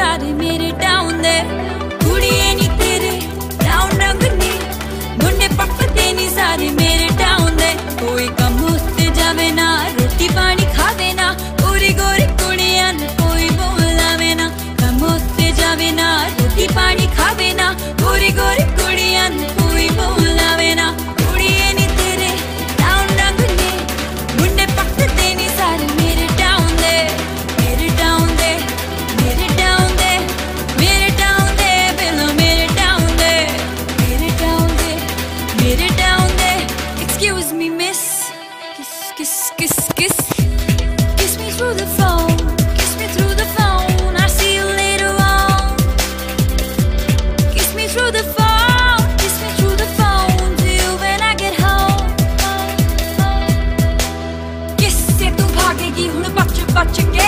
ਸਾਰੇ ਮੇਰੇ ਟਾਊਨ ਦੇ ਕੁੜੀਏ ਨਹੀਂ ਤੇਰੇ ਬਰਾਊਨ ਰੰਗ ਨੇ ਮੁੰਡੇ ਪੱਪਦੇ ਨਹੀਂ ਸਾਰੇ ਮੇਰੇ ਟਾਊਨ ਦੇ ਕੋਈ ਕੰਮ ਉੱਤੇ ਜਾਵੇ ਨਾ ਰੋਟੀ ਪਾਣੀ ਖਾਵੇ through the phone Kiss me through the phone I'll see you later on. Kiss me through the phone Kiss me through the phone when I get home. Kiss se tu bhagegi